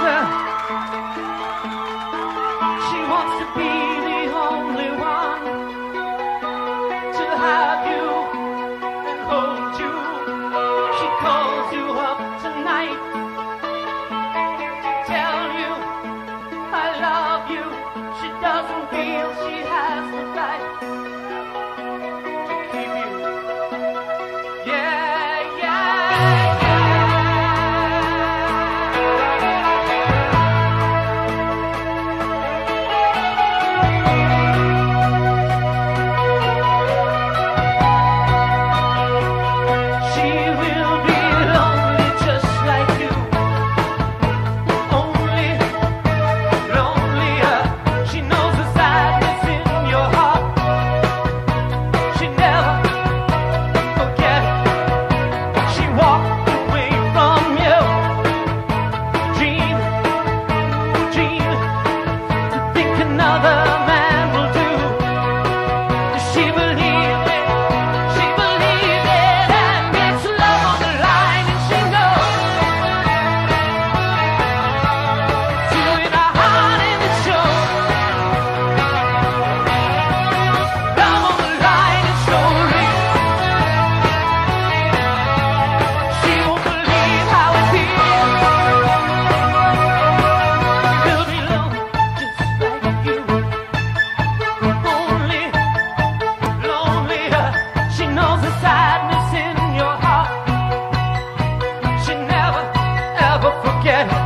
answer. She wants to be the only one to have you. never forget